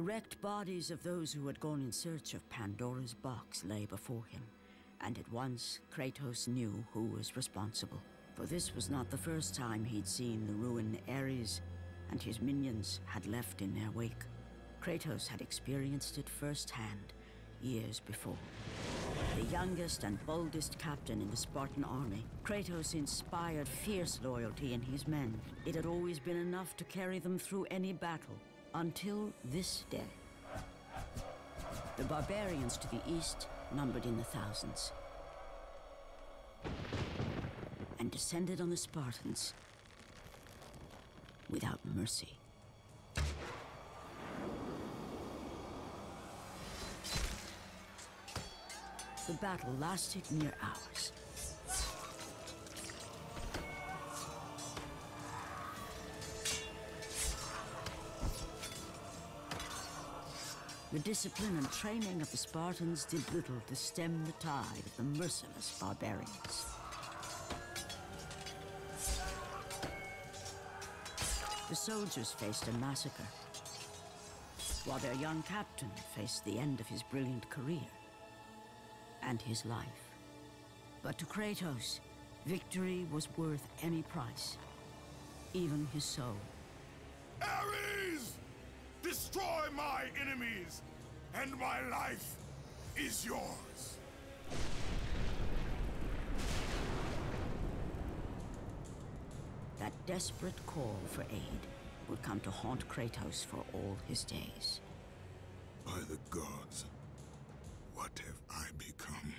The wrecked bodies of those who had gone in search of Pandora's box lay before him, and at once Kratos knew who was responsible. For this was not the first time he'd seen the ruined Ares and his minions had left in their wake. Kratos had experienced it firsthand years before. The youngest and boldest captain in the Spartan army, Kratos inspired fierce loyalty in his men. It had always been enough to carry them through any battle, until this day. The barbarians to the east numbered in the thousands, and descended on the Spartans without mercy. The battle lasted near hours. The discipline and training of the Spartans did little to stem the tide of the merciless barbarians. The soldiers faced a massacre, while their young captain faced the end of his brilliant career and his life. But to Kratos, victory was worth any price, even his soul. Ares! Destroy my enemies, and my life is yours. That desperate call for aid would come to haunt Kratos for all his days. By the gods, what have I become?